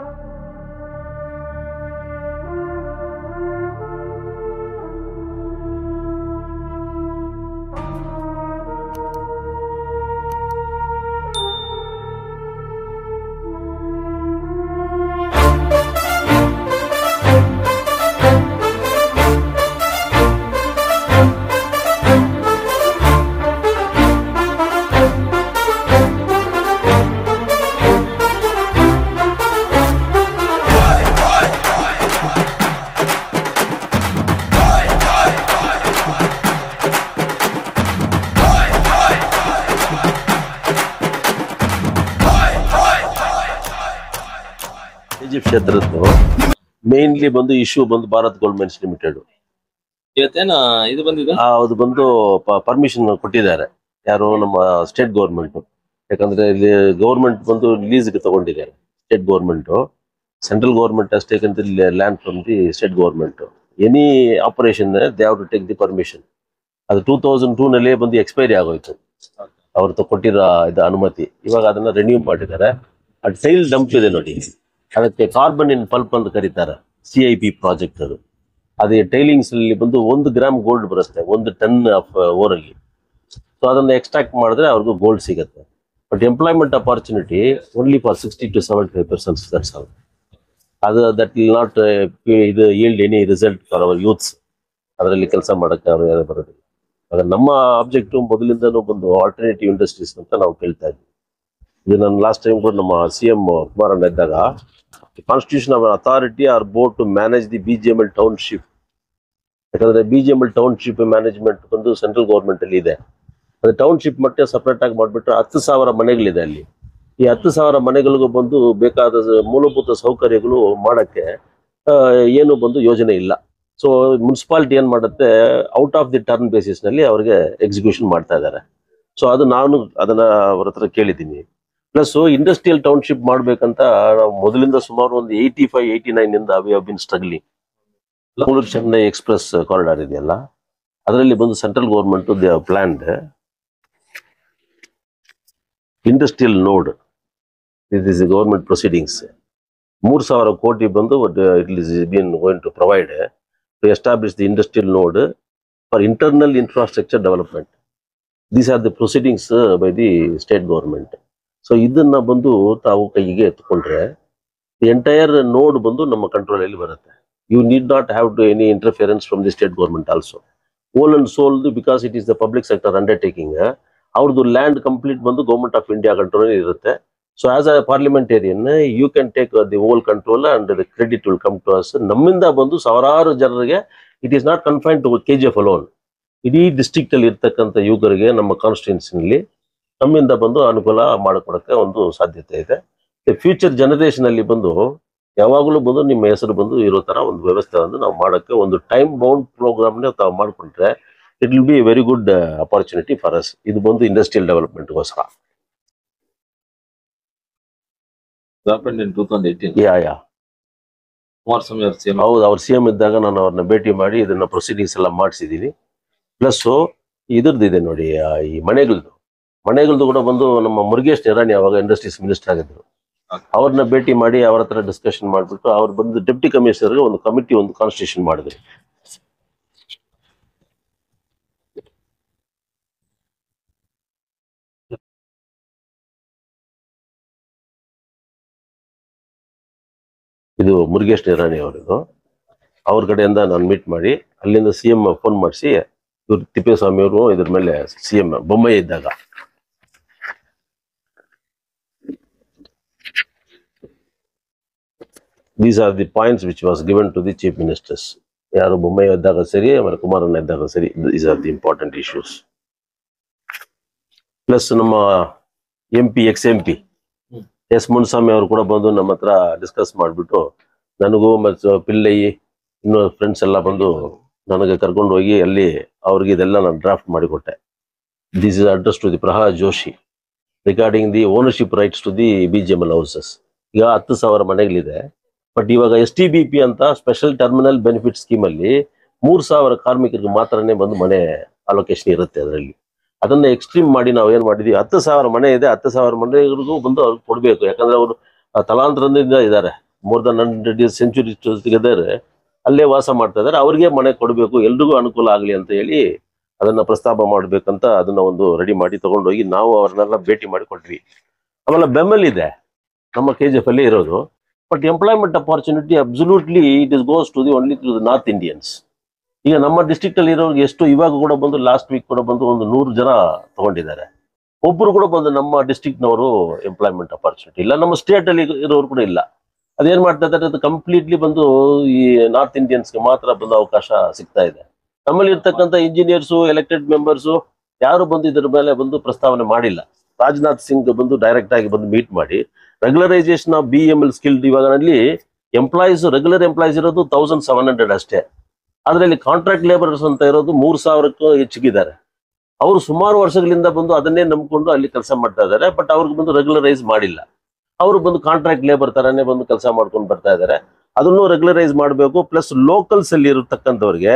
you KG ಕ್ಷೇತ್ರದ್ದು mainly ಬಂದು issue ಬಂದು ಭಾರತ್ ಗೌರ್ಮೆಂಟ್ಸ್ ಲಿಮಿಟೆಡ್ ಇವತ್ತೇನ ಇದು ಬಂದಿದೆ ಅದು ಬಂದು ಪರ್ಮಿಷನ್ ಕೊಟ್ಟಿದ್ದಾರೆ. ಯಾರು? ನಮ್ಮ ಸ್ಟೇಟ್ ಗೌರ್ಮೆಂಟ್ ಯಾಕಂದ್ರೆ ಇಲ್ಲಿ ಗೌರ್ಮೆಂಟ್ ಬಂದು ಲೀಸ್ಗೆ ತಗೊಂಡಿದ್ದಾರೆ ಸ್ಟೇಟ್ ಗೌರ್ಮೆಂಟ್ ಸೆಂಟ್ರಲ್ ಗೌರ್ಮೆಂಟ್ ಅಷ್ಟೇ land from the state government any operation they to take the permission ಅದು ಟೂ ತೌಸಂಡ್ ಟೂ ನಲ್ಲಿ ಬಂದು ಎಕ್ಸ್ಪೈರಿ ಆಗೋಯ್ತು. ಅವ್ರು ಕೊಟ್ಟಿರೋ ಇದು ಅನುಮತಿ. ಇವಾಗ ಅದನ್ನ ರಿನ್ಯೂ ಮಾಡಿದ್ದಾರೆ. ಅದು ಸೈಲ್ ಡಂಪ್ ಇದೆ ನೋಡಿ. ಅದಕ್ಕೆ ಕಾರ್ಬನ್ ಇನ್ ಪಲ್ಪ್ ಅಂತ ಕರೀತಾರೆ ಸಿ ಐ ಪಿ ಪ್ರಾಜೆಕ್ಟ್ ಅದು. ಅದೇ ಟೈಲಿಂಗ್ಸ್ ಅಲ್ಲಿ ಬಂದು ಒಂದು ಗ್ರಾಮ್ ಗೋಲ್ಡ್ ಬರುತ್ತೆ, ಒಂದು ಟನ್ ಆಫ್ ಓರಲ್ಲಿ ಸೊ ಅದನ್ನ ಎಕ್ಸ್ಟ್ರಾಕ್ಟ್ ಮಾಡಿದ್ರೆ ಅವ್ರಿಗೂ ಗೋಲ್ಡ್ ಸಿಗುತ್ತೆ. But employment opportunity only for sixty to seventy five percent that's all ಅದು ದಟ್ ವಿಲ್ ನಾಟ್ ಇದು yield any result for our youths ಅದರಲ್ಲಿ ಕೆಲಸ ಮಾಡೋಕ್ಕೆ ಅವ್ರು ಯಾರು ಬರೋದಿಲ್ಲ. ಆಗ ನಮ್ಮ ಆಬ್ಜೆಕ್ಟಿವ್ ಮೊದಲಿಂದನೂ ಬಂದು ಆಲ್ಟರ್ನೇಟಿವ್ ಇಂಡಸ್ಟ್ರೀಸ್ ಅಂತ ನಾವು ಕೇಳ್ತಾ ಇದ್ವಿ. ಇದು ನಾನು ಲಾಸ್ಟ್ ಟೈಮ್ ಕೂಡ ನಮ್ಮ ಸಿ ಎಂ ಕುಮಾರಣ್ಣ ಇದ್ದಾಗ constitution of authority or board to manage the B G M L township ಯಾಕಂದ್ರೆ B G M L township management ಬಂದು ಸೆಂಟ್ರಲ್ ಗೌರ್ಮೆಂಟ್ ಅಲ್ಲಿ ಇದೆ. ಅದು ಟೌನ್ಶಿಪ್ ಮಟ್ಟ ಸಪ್ರೇಟ್ ಆಗಿ ಮಾಡಿಬಿಟ್ರೆ ಹತ್ತು ಸಾವಿರ ಮನೆಗಳಿದೆ ಅಲ್ಲಿ. ಈ ಹತ್ತು ಸಾವಿರ ಮನೆಗಳಿಗೂ ಬಂದು ಬೇಕಾದ ಮೂಲಭೂತ ಸೌಕರ್ಯಗಳು ಮಾಡಕ್ಕೆ ಏನು ಬಂದು ಯೋಜನೆ ಇಲ್ಲ. ಸೊ ಮುನ್ಸಿಪಾಲಿಟಿ ಏನ್ ಮಾಡುತ್ತೆ ಔಟ್ ಆಫ್ ದಿ ಟರ್ನ್ ಬೇಸಿಸ್ನಲ್ಲಿ ಅವ್ರಿಗೆ ಎಕ್ಸಿಕ್ಯೂಷನ್ ಮಾಡ್ತಾ ಇದ್ದಾರೆ. ಸೊ ಅದು ನಾನು ಅದನ್ನ ಅವ್ರ ಹತ್ರ ಕೇಳಿದ್ದೀನಿ. ಪ್ಲಸ್ ಇಂಡಸ್ಟ್ರಿಯಲ್ ಟೌನ್ಶಿಪ್ ಮಾಡ್ಬೇಕಂತ ನಾವು ಮೊದಲಿಂದ ಸುಮಾರು ಒಂದು ಏಯ್ಟಿ ಫೈವ್ ಏಯ್ಟಿ ನೈನ್ ಇಂದ we been struggling Mangaluru Chennai express corridor ಇದೆಯಲ್ಲ? ಅದರಲ್ಲಿ ಬಂದು central government they. Planned industrial node it is government proceedings ಮೂರು ಸಾವಿರ ಕೋಟಿ ಬಂದು it is been going to provide to establish the industrial node for internal infrastructure development these are the proceedings by the state government so ಇದನ್ನ ಬಂದು ತಾವು ಕೈಗೆ ಎತ್ಕೊಂಡ್ರೆ entire ನೋಡ್ ಬಂದು ನಮ್ಮ ಕಂಟ್ರೋಲ್ ಅಲ್ಲಿ ಬರುತ್ತೆ. You need not have to any interference from the state government also whole and sole because it is the public sector undertaking ಅವ್ರದ್ದು ಲ್ಯಾಂಡ್ ಕಂಪ್ಲೀಟ್ ಬಂದು ಗೌರ್ಮೆಂಟ್ ಆಫ್ ಇಂಡಿಯಾ ಕಂಟ್ರೋಲ್ ಇರುತ್ತೆ. So as a parliamentarian you can take the whole control and the credit will come to us ನಮ್ಮಿಂದ ಬಂದು ಸಾವಿರಾರು ಜನರಿಗೆ it is not confine to K G F alone ಇಡೀ district ಅಲ್ಲಿ ಇರ್ತಕ್ಕಂಥ ಯುವಕರಿಗೆ, ನಮ್ಮ ಕಾನ್ಸ್ಟಿಟ್ಯೂನ್ಸಿನಲ್ಲಿ ನಮ್ಮಿಂದ ಬಂದು ಅನುಕೂಲ ಮಾಡಿಕೊಡಕ್ಕೆ ಒಂದು ಸಾಧ್ಯತೆ ಇದೆ. ಫ್ಯೂಚರ್ ಜನರೇಷನ್ ಅಲ್ಲಿ ಬಂದು ಯಾವಾಗಲೂ ಬಂದು ನಿಮ್ಮ ಹೆಸರು ಬಂದು ಇರೋ ತರ ಒಂದು ವ್ಯವಸ್ಥೆಯನ್ನು ನಾವು ಮಾಡಕ್ಕೆ ಒಂದು ಟೈಮ್ ಬೌಂಡ್ ಪ್ರೋಗ್ರಾಮ್ನ ತಾವು ಮಾಡ್ಕೊಂಡ್ರೆ it will be very good opportunity for us ಇದು ಬಂದು ಇಂಡಸ್ಟ್ರಿಯಲ್ ಡೆವಲಪ್ಮೆಂಟ್ಗೋಸ್ಕರ ಗೋಸ್ಕರ. In 2018 ಯಾ ಯಾ ಕುಮಾರಸ್ವಾಮಿ ಅವ್ರ ಸಿಎಂ ಹೌದು ಅವ್ರ ಸಿ ಎಂ ಇದ್ದಾಗ ನಾನು ಅವ್ರನ್ನ ಭೇಟಿ ಮಾಡಿ ಇದನ್ನ ಪ್ರೊಸೀಡಿಂಗ್ಸ್ ಎಲ್ಲ ಮಾಡಿಸಿದ್ದೀನಿ ಪ್ಲಸ್ ಇದ್ರದ್ದು ಇದೆ ನೋಡಿ ಈ ಮನೆಗಳದ್ದು ಮನೆಗಳದ್ದು ಕೂಡ ಬಂದು ನಮ್ಮ ಮುರುಗೇಶ್ ನಿರಾಣಿ ಅವಾಗ ಇಂಡಸ್ಟ್ರೀಸ್ ಮಿನಿಸ್ಟರ್ ಆಗಿದ್ರು. ಅವ್ರನ್ನ ಭೇಟಿ ಮಾಡಿ ಅವ್ರ ಹತ್ರ ಡಿಸ್ಕಷನ್ ಮಾಡಿಬಿಟ್ಟು ಅವ್ರು ಬಂದು ಡೆಪ್ಟಿ ಕಮಿಷನರ್ಗೆ ಒಂದು ಕಮಿಟಿ ಒಂದು ಕಾನ್ಸ್ಟಿಟ್ಯೂಷನ್ ಮಾಡಿದ್ರು. ಇದು ಮುರುಗೇಶ್ ನಿರಾಣಿ ಅವರದು. ಅವ್ರ ಕಡೆಯಿಂದ ನಾನು ಮೀಟ್ ಮಾಡಿ ಅಲ್ಲಿಂದ ಸಿ ಎಂ ಫೋನ್ ಮಾಡಿಸಿ ಇವ್ರು ತಿಪ್ಪೇಸ್ವಾಮಿ ಅವರು ಇದ್ರ ಮೇಲೆ ಸಿ ಎಂ ಇದ್ದಾಗ. These are the points which was given to the chief ministers ಯಾರು ಬೊಮ್ಮಯ್ಯ ಇದ್ದಾಗ ಸರಿ ಆಮೇಲೆ ಕುಮಾರಣ್ಣ ಇದ್ದಾಗ ಸರಿ. These are the important issues plus ನಮ್ಮ M P ex M P S Muniswamy ಅವರು ಕೂಡ ಬಂದು ನಮ್ಮ ಹತ್ರ ಡಿಸ್ಕಸ್ ಮಾಡಿಬಿಟ್ಟು ನನಗೂ ಮತ್ತು ಪಿಲ್ಲಯ್ಯ ಇನ್ನು ಫ್ರೆಂಡ್ಸ್ ಎಲ್ಲ ಬಂದು ನನಗೆ ಕರ್ಕೊಂಡು ಹೋಗಿ ಅಲ್ಲಿ ಅವ್ರಿಗೆ ಇದೆಲ್ಲ ನಾನು draft ಮಾಡಿಕೊಟ್ಟೆ. This is address to the Pralhad Joshi regarding the ownership rights to the B G M L houses ಈಗ ಹತ್ತು ಸಾವಿರ ಮನೆಗಳಿದೆ. ಬಟ್ ಇವಾಗ ಎಸ್ ಟಿ ಬಿ ಪಿ ಅಂತ ಸ್ಪೆಷಲ್ ಟರ್ಮಿನಲ್ ಬೆನಿಫಿಟ್ ಸ್ಕೀಮ್ ಅಲ್ಲಿ ಮೂರ್ ಸಾವಿರ ಕಾರ್ಮಿಕರಿಗೆ ಮಾತ್ರನೇ ಬಂದು ಮನೆ ಅಲೋಕೇಶನ್ ಇರುತ್ತೆ ಅದರಲ್ಲಿ. ಅದನ್ನ ಎಕ್ಸ್ಟ್ರೀಮ್ ಮಾಡಿ ನಾವು ಏನ್ ಮಾಡಿದ್ವಿ? ಹತ್ತು ಸಾವಿರ ಮನೆ ಇದೆ, ಹತ್ತು ಸಾವಿರ ಮನೆಗಳಿಗೂ ಬಂದು ಅವ್ರಿಗೆ ಕೊಡ್ಬೇಕು. ಯಾಕಂದ್ರೆ ಅವರು ತಲಾಂತರದಿಂದ ಇದ್ದಾರೆ. More than hundred years century together ಅಲ್ಲೇ ವಾಸ ಮಾಡ್ತಾ ಇದ್ದಾರೆ. ಅವ್ರಿಗೆ ಮನೆ ಕೊಡಬೇಕು. ಎಲ್ರಿಗೂ ಅನುಕೂಲ ಆಗಲಿ ಅಂತ ಹೇಳಿ ಅದನ್ನ ಪ್ರಸ್ತಾಪ ಮಾಡ್ಬೇಕಂತ ಅದನ್ನ ಒಂದು ರೆಡಿ ಮಾಡಿ ತಗೊಂಡೋಗಿ ನಾವು ಅವ್ರನ್ನೆಲ್ಲ ಭೇಟಿ ಮಾಡಿ ಕೊಟ್ವಿ. ಆಮೇಲೆ ಬೆಮ್ಮಲ್ ಇದೆ. ನಮ್ಮ ಕೆ ಜಿ ಎಫ್ ಅಲ್ಲಿ ಇರೋದು. But employment opportunity absolutely it is goes to the only to the north Indians ಈಗ ನಮ್ಮ ಡಿಸ್ಟಿಕ್ ಅಲ್ಲಿ ಇರೋರಿಗೆ ಎಷ್ಟು ಇವಾಗ ಕೂಡ ಬಂದು ಲಾಸ್ಟ್ ವೀಕ್ ಕೂಡ ಬಂದು ಒಂದು ನೂರು ಜನ ತಗೊಂಡಿದ್ದಾರೆ. ಒಬ್ಬರು ಕೂಡ ಬಂದು ನಮ್ಮ ಡಿಸ್ಟಿಕ್ನವರು ನವರು ಎಂಪ್ಲಾಯ್ಮೆಂಟ್ ಅಪಾರ್ಚುನಿಟಿ ಇಲ್ಲ, ನಮ್ಮ ಸ್ಟೇಟ್ ಅಲ್ಲಿ ಇರೋರು ಕೂಡ ಇಲ್ಲ. ಅದೇನ್ ಮಾಡ್ತಾ ಇದ್ದಾರೆ, ಅದು ಕಂಪ್ಲೀಟ್ಲಿ ಬಂದು ಈ ನಾರ್ತ್ ಇಂಡಿಯನ್ಸ್ಗೆ ಮಾತ್ರ ಬಂದು ಅವಕಾಶ ಸಿಗ್ತಾ ಇದೆ. ನಮ್ಮಲ್ಲಿ ಇರ್ತಕ್ಕಂಥ ಇಂಜಿನಿಯರ್ಸು ಎಲೆಕ್ಟೆಡ್ ಮೆಂಬರ್ಸು ಯಾರು ಬಂದು ಇದ್ರ ಮೇಲೆ ಬಂದು ಪ್ರಸ್ತಾವನೆ ಮಾಡಿಲ್ಲ. ರಾಜನಾಥ್ ಸಿಂಗ್ ಬಂದು ಡೈರೆಕ್ಟ್ ಆಗಿ ಬಂದು ಮೀಟ್ ಮಾಡಿ. Regularisation of B M L skilled ಇವಾಗನಲ್ಲಿ employees regular employees ಇರೋದು ತೌಸಂಡ್ ಸೆವೆನ್ ಹಂಡ್ರೆಡ್ ಅಷ್ಟೇ. ಅದರಲ್ಲಿ ಕಾಂಟ್ರಾಕ್ಟ್ ಲೇಬರ್ಸ್ ಅಂತ ಇರೋದು ಮೂರು ಸಾವಿರಕ್ಕೂ ಹೆಚ್ಚಿಗಿದ್ದಾರೆ. ಅವರು ಸುಮಾರು ವರ್ಷಗಳಿಂದ ಬಂದು ಅದನ್ನೇ ನಂಬಿಕೊಂಡು ಅಲ್ಲಿ ಕೆಲಸ ಮಾಡ್ತಾ ಇದ್ದಾರೆ ಬಟ್ ಅವ್ರಿಗೆ ಬಂದು ರೆಗ್ಯುಲರೈಸ್ ಮಾಡಿಲ್ಲ. ಅವರು ಬಂದು ಕಾಂಟ್ರಾಕ್ಟ್ ಲೇಬರ್ ತರಾನೇ ಬಂದು ಕೆಲಸ ಮಾಡ್ಕೊಂಡು ಬರ್ತಾ ಇದ್ದಾರೆ. ಅದನ್ನು ರೆಗ್ಯುಲರೈಸ್ ಮಾಡಬೇಕು ಪ್ಲಸ್ ಲೋಕಲ್ಸ್ ಅಲ್ಲಿ ಇರತಕ್ಕಂಥವ್ರಿಗೆ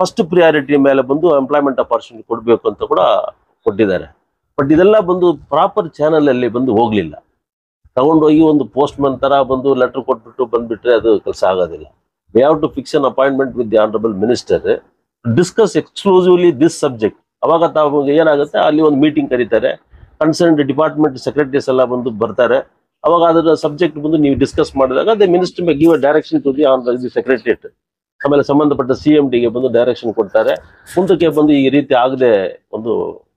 ಫಸ್ಟ್ ಪ್ರಿಯಾರಿಟಿ ಮೇಲೆ ಬಂದು ಎಂಪ್ಲಾಯ್ಮೆಂಟ್ ಅಪಾರ್ಚುನಿಟಿ ಕೊಡಬೇಕು ಅಂತ ಕೂಡ ಕೊಟ್ಟಿದ್ದಾರೆ. ಬಟ್ ಇದೆಲ್ಲ ಬಂದು ಪ್ರಾಪರ್ ಚಾನಲ್ ಅಲ್ಲಿ ಬಂದು ಹೋಗ್ಲಿಲ್ಲ. ತಗೊಂಡೋಗಿ ಒಂದು ಪೋಸ್ಟ್ ಮ್ಯಾನ್ ತರ ಬಂದು ಲೆಟರ್ ಕೊಟ್ಬಿಟ್ಟು ಬಂದ್ಬಿಟ್ರೆ ಅದು ಕೆಲಸ ಆಗೋದಿಲ್ಲ. We have to fix an appointment with the honourable minister discuss exclusively this subject ಅವಾಗ ತಾವು ಏನಾಗುತ್ತೆ? ಅಲ್ಲಿ ಒಂದು ಮೀಟಿಂಗ್ ಕರೀತಾರೆ. ಕನ್ಸರ್ನ್ಡ್ ಡಿಪಾರ್ಟ್ಮೆಂಟ್ ಸೆಕ್ರೆಟರೀಸ್ ಎಲ್ಲ ಬಂದು ಬರ್ತಾರೆ. ಅವಾಗ ಅದರ ಸಬ್ಜೆಕ್ಟ್ ಬಂದು ನೀವು ಡಿಸ್ಕಸ್ ಮಾಡಿದಾಗ ಅದೇ minister may give direction to the on the secretariat ಆಮೇಲೆ ಸಂಬಂಧಪಟ್ಟ ಸಿ ಎಂ ಡಿಗೆ ಬಂದು ಡೈರೆಕ್ಷನ್ ಕೊಡ್ತಾರೆ. ಮುಂದಕ್ಕೆ ಬಂದು ಈ ರೀತಿ ಆಗದೆ ಒಂದು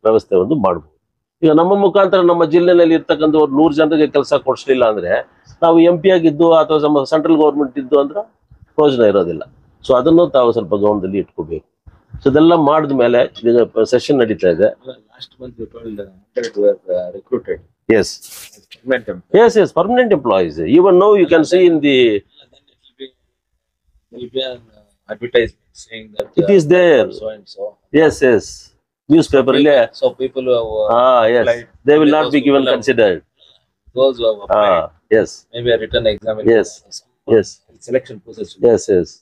ವ್ಯವಸ್ಥೆ ಒಂದು ಮಾಡ್ಬೋದು. ಈಗ ನಮ್ಮ ಮುಖಾಂತರ ನಮ್ಮ ಜಿಲ್ಲೆನಲ್ಲಿ ಇರ್ತಕ್ಕಂಥ ಒಂದು ನೂರು ಜನರಿಗೆ ಕೆಲಸ ಕೊಡಿಸ್ಲಿಲ್ಲ ಅಂದ್ರೆ ನಾವು ಎಂ ಪಿ ಆಗಿದ್ದು ಅಥವಾ ನಮ್ಮ ಸೆಂಟ್ರಲ್ ಗೌರ್ಮೆಂಟ್ ಇದ್ದು ಅಂದ್ರೆ ಪ್ರಯೋಜನ ಇರೋದಿಲ್ಲ. ಸೊ ಅದನ್ನು ತಾವು ಸ್ವಲ್ಪ ಗೌನದಲ್ಲಿ ಇಟ್ಕೋಬೇಕು. ಸೊ ಇದೆಲ್ಲ ಮಾಡಿದ ಮೇಲೆ ಈಗ ಸೆಷನ್ ನಡೀತಾ ಇದೆ. Yes permanent yes yes permanent employees even no you can see in the it is there. Yes yes news paper ಅಲ್ಲಿ So people who have, uh, ಹಾ yes applied, they will not those be given people have- considered those who have ಹಾ applied, yes maybe a written exam. Yes. Yes Selection process. Yes yes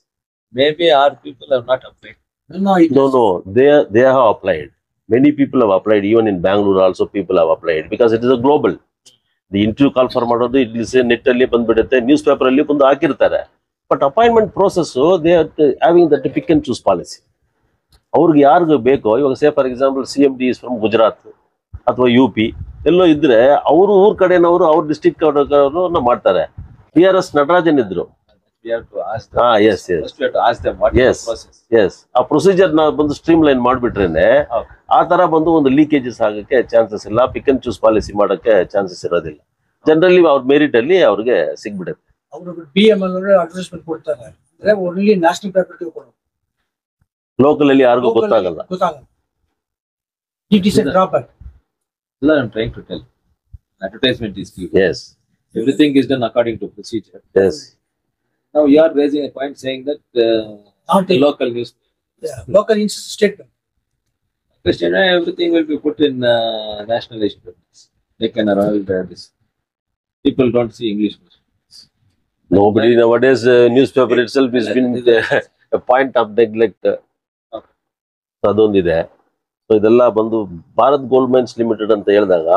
Maybe our people have not applied. No, it No, is- no, they they have applied. Many people have applied. Even in Bangalore, also people have applied because it is a global. The interview call for ಮಾಡೋದು ಇಲ್ಲಿ net ಅಲ್ಲಿ ಬಂದ್ಬಿಡುತ್ತೆ news paper ಅಲ್ಲಿ ಬಂದು ಹಾಕಿರ್ತಾರೆ but appointment process they are having that pick and choose policy ಅವ್ರಿಗೆ ಯಾರಿಗೂ ಬೇಕೋ ಇವಾಗ say for example C M D is from Gujarat ಅಥವಾ ಯು ಪಿ ಎಲ್ಲೋ ಇದ್ರೆ ಅವರು ಊರ್ ಕಡೆನವರು ಅವ್ರ ಡಿಸ್ಟಿಕ್ ಮಾಡ್ತಾರೆ. ಬಿ ಆರ್ ಎಸ್ ನಟರಾಜನ್ ಇದ್ರು ಆ ಪ್ರೊಸೀಜರ್ ನಾವು ಬಂದು ಸ್ಟ್ರೀಮ್ ಲೈನ್ ಮಾಡ್ಬಿಟ್ರೇನೆ ಆ ತರ ಬಂದು ಒಂದು ಲೀಕೇಜಸ್ ಆಗಕ್ಕೆ ಚಾನ್ಸಸ್ ಇಲ್ಲ ಪಿಕ್ ಅಂಡ್ ಚೂಸ್ ಪಾಲಿಸಿ ಮಾಡಕ್ಕೆ ಚಾನ್ಸಸ್ ಇರೋದಿಲ್ಲ. ಜನರಲಿ ಅವ್ರ ಮೆರಿಟ್ ಅಲ್ಲಿ ಅವ್ರಿಗೆ ಸಿಗ್ಬಿಡುತ್ತೆ. ಅವರು ಬಿ ಎಂ ಎಲ್ ಅಡ್ವರ್ಟೈಸ್ಮೆಂಟ್ ಕೊಡ್ತಾರೆ. ಅಂದ್ರೆ ಓನ್ಲಿ ನ್ಯಾಷನಲ್ ಪ್ರಾಪರ್ಟಿ ಕೊಡೋದು. ಲೋಕಲ್ ಅಲ್ಲಿ ಯಾರಿಗೂ Local ಅಲ್ಲಿ ಗೊತ್ತಾಗಲ್ಲ ಗೊತ್ತಾಗಲ್ಲ it is a drawback That's what I'm trying to tell. Advertisement is key. Yes Everything is done according to procedure. Yes Now you are raising a point saying that uh, Not the the- local news, local in state Christian, everything will be put in uh, national newspapers. They can arrive at this. People don't see English. much. nobody nowadays uh, newspaper itself is been a point of neglect ಅದೊಂದಿದೆ. So ಇದೆಲ್ಲ ಬಂದು Bharat gold mains limited ಅಂತ ಹೇಳಿದಾಗ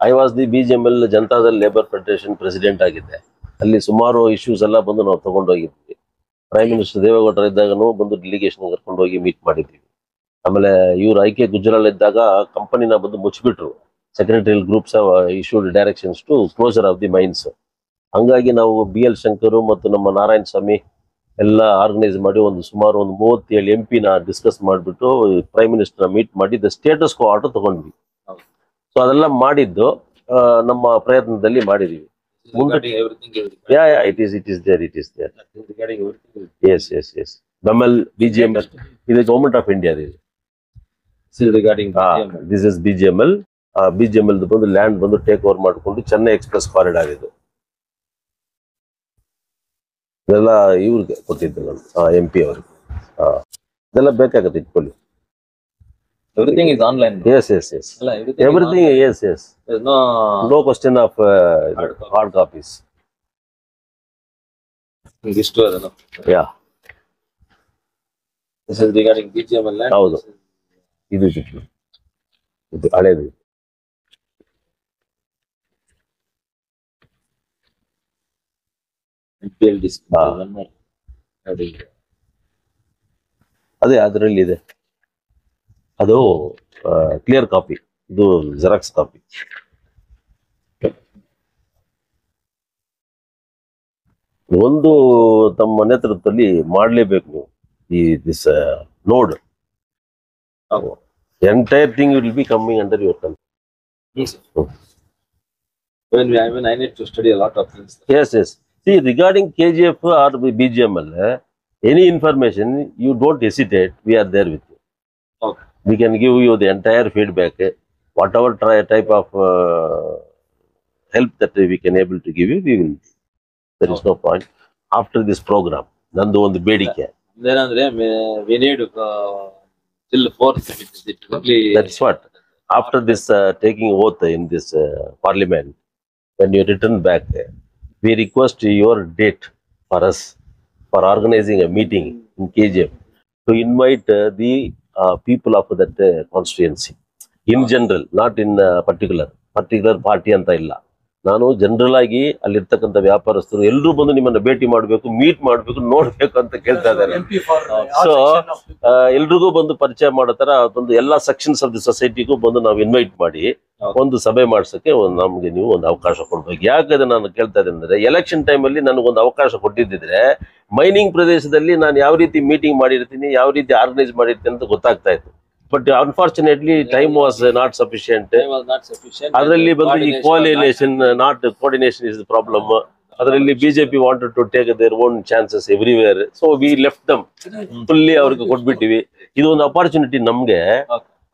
I was the B G M L labour federation president ಆಗಿದ್ದೆ. ಅಲ್ಲಿ ಸುಮಾರು issues ಎಲ್ಲ ಬಂದು ನಾವು ತಗೊಂಡೋಗಿದ್ವಿ. ಪ್ರೈಮ್ ಮಿನಿಸ್ಟರ್ ದೇವೇಗೌಡರು ಇದ್ದಾಗನೂ ಬಂದು ಡೆಲಿಗೇಷನ್ ಕರ್ಕೊಂಡು ಹೋಗಿ ಮೀಟ್ ಮಾಡಿದ್ವಿ. ಆಮೇಲೆ ಇವ್ರು ಐ ಕೆ ಗುಜರಾಲ್ ಇದ್ದಾಗ ಕಂಪನಿನ ಬಂದು ಮುಚ್ಚಿಬಿಟ್ರು. Secretarial groups issued directions to closure of the mines ಹಂಗಾಗಿ ನಾವು ಬಿ ಎಲ್ ಶಂಕರ್ ಮತ್ತು ನಮ್ಮ ನಾರಾಯಣ ಸ್ವಾಮಿ ಎಲ್ಲ ಆರ್ಗನೈಸ್ ಮಾಡಿ ಒಂದು ಸುಮಾರು ಒಂದು ಮೂವತ್ತೇಳು ಎಂ ಪಿನ ಡಿಸ್ಕಸ್ ಮಾಡಿಬಿಟ್ಟು ಪ್ರೈಮ್ ಮಿನಿಸ್ಟರ್ ಮೀಟ್ ಮಾಡಿ ದ ಸ್ಟೇಟಸ್ ಕೋ ಆರ್ಡರ್ ತಗೊಂಡ್ವಿ. ಸೊ ಅದೆಲ್ಲ ಮಾಡಿದ್ದು ನಮ್ಮ ಪ್ರಯತ್ನದಲ್ಲಿ ಮಾಡಿದೀವಿ. Yeah yeah it is it is there it is there yes yes yes BEML B G M L ಇದು government of India regarding this is B G M L B G M L ಬಂದು land ಬಂದು take over ಮಾಡಿಕೊಂಡು Chennai express corridor ಇದು ಇದೆಲ್ಲ ಇವ್ರಿಗೆ ಕೊಟ್ಟಿದ್ದು ನಾನು M P ಅವ್ರಿಗೆ ಹಾ. ಇದೆಲ್ಲ ಬೇಕಾಗತ್ತೆ ಇಟ್ಕೊಳ್ಳಿ everything is online. Yes yes yes ಅಲ್ಲ, everything is everything online. Yes yes There's no no question of Hard copy. Hard copies ಇಷ್ಟು ಅದನ್ನು. Yeah This is regarding BGML land. ಹೌದು. ಇದು ಇದು ಇದು One more. Adding. ಅದೇ ಅದರಲ್ಲಿ ಇದೆ ಅದು ಕ್ಲಿಯರ್ ಕಾಪಿ ಇದು ಜೆರಾಕ್ಸ್ ಕಾಪಿ ಒಂದು ತಮ್ಮ ನೇತೃತ್ವದಲ್ಲಿ ಮಾಡಲೇಬೇಕು ನೀವು ಈ this node entire thing will be coming under your country Yes. When we, I mean, I need to study a lot of things. Yes, yes. See, regarding KGF or BGML, eh, any information, you don't hesitate. We are there with you. Okay. We can give you the entire feedback. eh, Whatever try, type of uh, help that we can able to give you, we will. There is no point. After this program, ನಂದು ಒಂದು ಬೇಡಿಕೆ ಏನಂದ್ರೆ we need till fourth it only That's what. After this uh, taking oath in this uh, parliament, when you return back, eh, we request your date for us for organizing a meeting in KGF to invite uh, the uh, people of that uh, constituency in general, not in uh, particular, particular party ಅಂತ ಇಲ್ಲ ನಾನು general ಆಗಿ ಅಲ್ಲಿರ್ತಕ್ಕಂಥ ವ್ಯಾಪಾರಸ್ಥರು ಎಲ್ಲರೂ ಬಂದು ನಿಮ್ಮನ್ನ ಭೇಟಿ ಮಾಡಬೇಕು ಮೀಟ್ ಮಾಡಬೇಕು ನೋಡ್ಬೇಕು ಅಂತ ಕೇಳ್ತಾ ಇದ್ದಾರೆ. ಸೊ ಎಲ್ರಿಗೂ ಬಂದು ಪರಿಚಯ ಮಾಡೋ ತರ ಒಂದು ಎಲ್ಲಾ ಸೆಕ್ಷನ್ಸ್ ಆಫ್ ದಿ ಸೊಸೈಟಿಗೂ ಬಂದು ನಾವು ಇನ್ವೈಟ್ ಮಾಡಿ ಒಂದು ಸಭೆ ಮಾಡ್ಸಕ್ಕೆ ಒಂದು ನಮ್ಗೆ ನೀವು ಒಂದು ಅವಕಾಶ ಕೊಡ್ಬೇಕು. ಯಾಕಂದ್ರೆ ನಾನು ಕೇಳ್ತಾ ಇದ್ದೇನೆ ಅಂದ್ರೆ ಎಲೆಕ್ಷನ್ ಟೈಮಲ್ಲಿ ನನಗೊಂದು ಅವಕಾಶ ಕೊಟ್ಟಿದ್ದಿದ್ರೆ ಮೈನಿಂಗ್ ಪ್ರದೇಶದಲ್ಲಿ ನಾನು ಯಾವ ರೀತಿ ಮೀಟಿಂಗ್ ಮಾಡಿರ್ತೀನಿ ಯಾವ ರೀತಿ ಆರ್ಗನೈಸ್ ಮಾಡಿರ್ತೀನಿ ಅಂತ ಗೊತ್ತಾಗ್ತಾ ಇತ್ತು. But unfortunately time was not sufficient ಅದರಲ್ಲಿ ಬಂದು ಈ coordination not coordination is problem ಅದರಲ್ಲಿ BJP wanted to take their own chances everywhere so we left them fully ಅವ್ರಿಗೆ ಕೊಟ್ಬಿಟ್ಟಿವಿ. ಇದು ಒಂದು ಅಪಾರ್ಚುನಿಟಿ ನಮ್ಗೆ.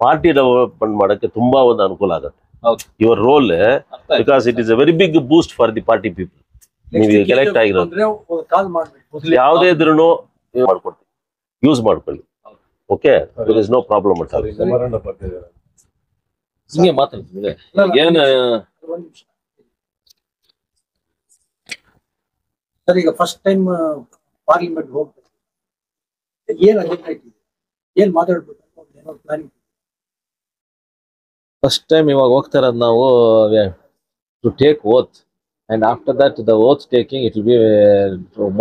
ಪಾರ್ಟಿ ಡೆವಲಪ್ಮೆಂಟ್ ಮಾಡಕ್ಕೆ ತುಂಬಾ ಒಂದು ಅನುಕೂಲ ಆಗುತ್ತೆ. Your role because it is a very big boost for the party people ನೀವು KGF ಆಗಿರೋದು. ಯಾವುದೇ ಇದ್ರೂ ಮಾಡ್ಕೊಡ್ತೀವಿ. ಯೂಸ್ ಮಾಡ್ಕೊಳ್ಳಿ. okay there is no problem at all ಹಿಂಗೆ ಮಾತಾಡ್ತೀನಿ ಏನ್ ಒಂದ್ ನಿಮಿಷ ಸರ್ ಈಗ ಫಸ್ಟ್ ಟೈಮ್ ಪಾರ್ಲಿಮೆಂಟ್ ಹೋಗ್ಬೇಕು ಏನ್ ಅಜೆಂಡಾ ಇಟ್ಟಿದೆ ಏನ್ ಮಾತಾಡ್ಬೇಕು ಏನೋ ಪ್ಲಾನಿಂಗ್ ಫಸ್ಟ್ ಟೈಮ್ ಇವಾಗ ಹೋಗ್ತಾ ಇರೋದು ನಾವು to take oath and after that the oath taking it will be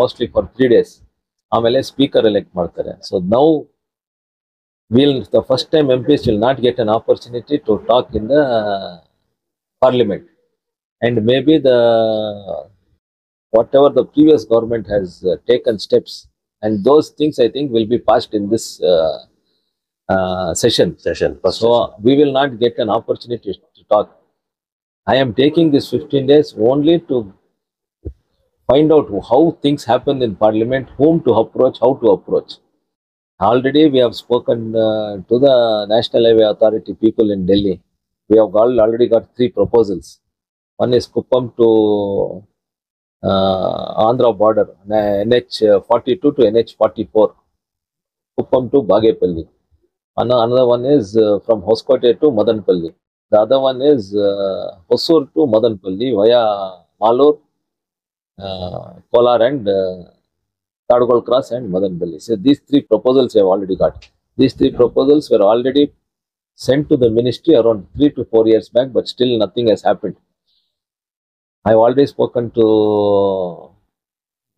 mostly for three days ಆಮೇಲೆ ಸ್ಪೀಕರ್ ಎಲೆಕ್ಟ್ ಮಾಡ್ತಾರೆ so now will the first time MPs will not get an opportunity to talk in the parliament. And maybe the whatever the previous government has uh, taken steps and those things I think will be passed in this uh, uh, session. Session. so session. we will not get an opportunity to talk. I am taking this 15 days only to find out how things happen in parliament, whom to approach, how to approach. Already we have spoken uh, to the National Highway Authority people in Delhi. We have al- already got three proposals. One is Kuppam to uh, Andhra border, NH 42 to NH 44, Kuppam to Bagepalli. Ano- Another one is uh, from Hoskote to Madanpalli. The other one is uh, Hosur to Madanpalli via Malur, uh, Kolar and uh, Kadgol Cross and Madanpalli. So these three proposals we have already got. These three proposals were already sent to the ministry around three to four years back, but still nothing has happened. I have already spoken to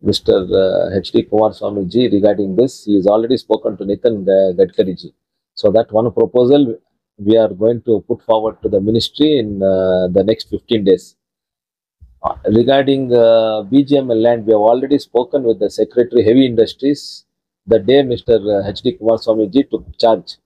Mr. Uh, H.D. Kumar Swami ji regarding this. He has already spoken to Nitin uh, Gadkari ji. So that one proposal we are going to put forward to the ministry in uh, the next 15 days. Regarding BGML land, we have already spoken with the Secretary Heavy Industries the day Mr. H.D. Kumar Swami ji took charge.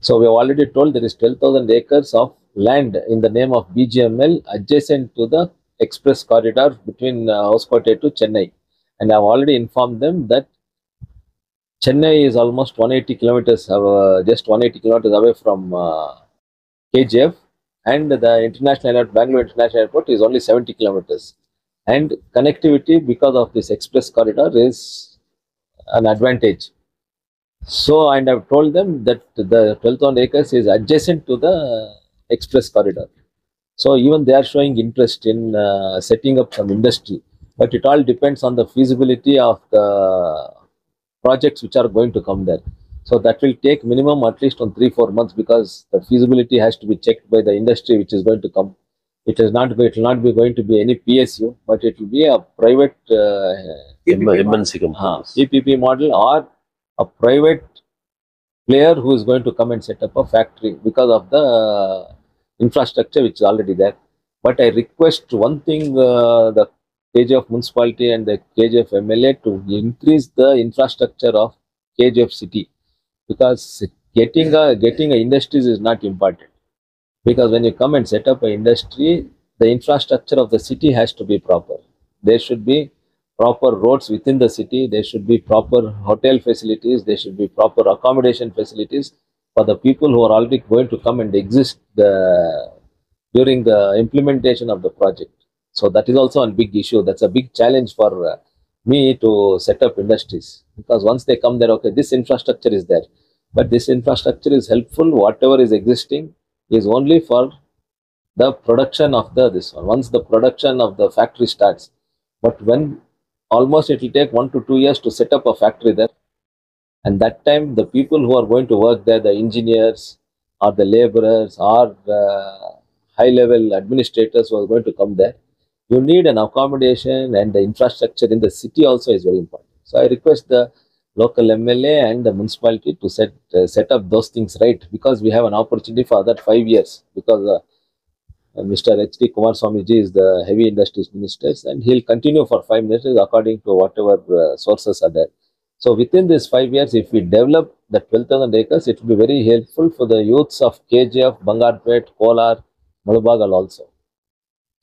So we have already told there is 12,000 acres of land in the name of BGML adjacent to the express corridor between uh, Hoskote to Chennai. And I have already informed them that Chennai is almost 180 kilometers, uh, just 180 kilometers away from uh, KGF, and the international airport, Bangalore International Airport, is only 70 kilometers. And connectivity because of this express corridor is an advantage. So, and I've told them that the 12,000 acres is adjacent to the express corridor. So, even they are showing interest in uh, setting up some industry, but it all depends on the feasibility of the projects which are going to come there. So that will take minimum at least on three, four months because the feasibility has to be checked by the industry which is going to come. It is not it will not be going to be any PSU, but it will be a private uh, EPP, model. EPP ah. model or a private player who is going to come and set up a factory because of the infrastructure which is already there. But I request one thing uh, the of municipality and the KGF MLA to increase the infrastructure of KGF city because getting a getting a industries is not important. Because when you come and set up an industry the infrastructure of the city has to be proper. There should be proper roads within the city. There should be proper hotel facilities. There should be proper accommodation facilities for the people who are already going to come and exist the during the implementation of the project. So that is also a big issue. That's a big challenge for uh, me to set up industries. Because once they come there okay this infrastructure is there. But this infrastructure is helpful. Whatever is existing is only for the production of the this one. Once the production of the factory starts. But when almost it will take one to two years to set up a factory there. And that time the people who are going to work there the engineers or the laborers or uh, the high level administrators who are going to come there you need an accommodation and the infrastructure in the city also is very important so i request the local mla and the municipality to set uh, set up those things right because we have an opportunity for that five years because uh, uh, Mr. H.D. Kumar Swamiji is the heavy industries minister and he'll continue for five years according to whatever uh, sources are there. So within these five years, if we develop the 12,000 acres, it will be very helpful for the youths of KGF, Bangarpet, Kolar, Malabagal also.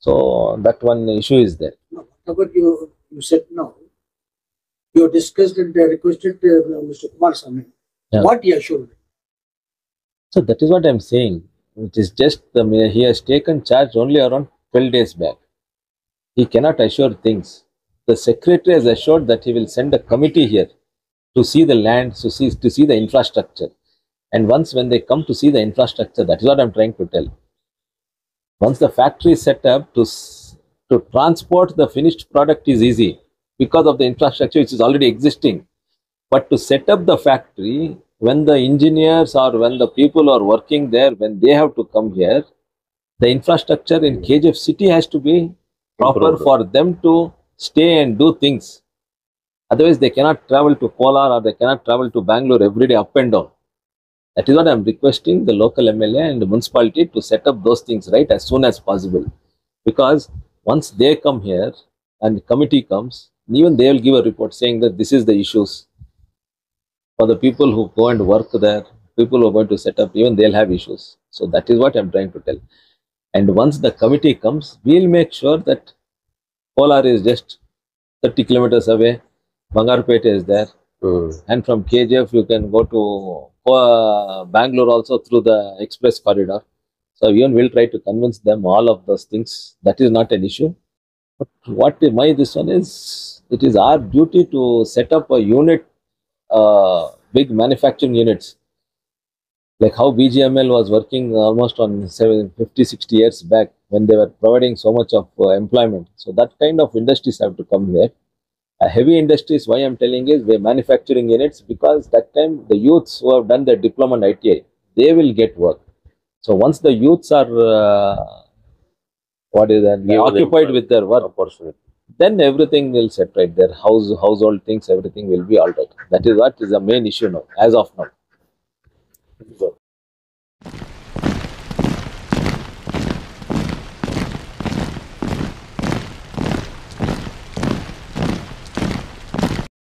So that one issue is there. No, whatever you, you said now, you discussed and requested uh, Mr. Kumar Sami. Yeah. What he assured? So that is what I'm saying. It is just the he has taken charge only around 12 days back. He cannot assure things. The secretary has assured that he will send a committee here to see the land, to see to see the infrastructure. And once when they come to see the infrastructure, that is what I'm trying to tell. Once the factory is set up to to transport the finished product is easy because of the infrastructure which is already existing. But to set up the factory, when the engineers or when the people are working there, when they have to come here, the infrastructure in KGF city has to be proper Improved. for them to stay and do things. Otherwise, they cannot travel to Kolar or they cannot travel to Bangalore every day up and down. That is what I am requesting the local MLA and the municipality to set up those things right as soon as possible. Because once they come here and the committee comes, even they will give a report saying that this is the issues. For the people who go and work there, people who are going to set up, even they'll have issues. So that is what I'm trying to tell. And once the committee comes, we'll make sure that Polar is just 30 kilometers away, Bangarpet is there, hmm and from KGF you can go to uh, Bangalore also through the express corridor. So even we'll try to convince them all of those things. That is not an issue. But what my this one is, it is our duty to set up a unit, uh, big manufacturing units. Like how BGML was working almost on seven- 50, 60 years back when they were providing so much of uh, employment. So that kind of industries have to come here heavy industries why i'm telling is we're manufacturing units because that time the youths who have done their diploma and iti they will get work. So once the youths are uh, what is that occupied with their work opportunity. then everything will set right. Their house household things everything will be all right. That is what is the main issue now as of now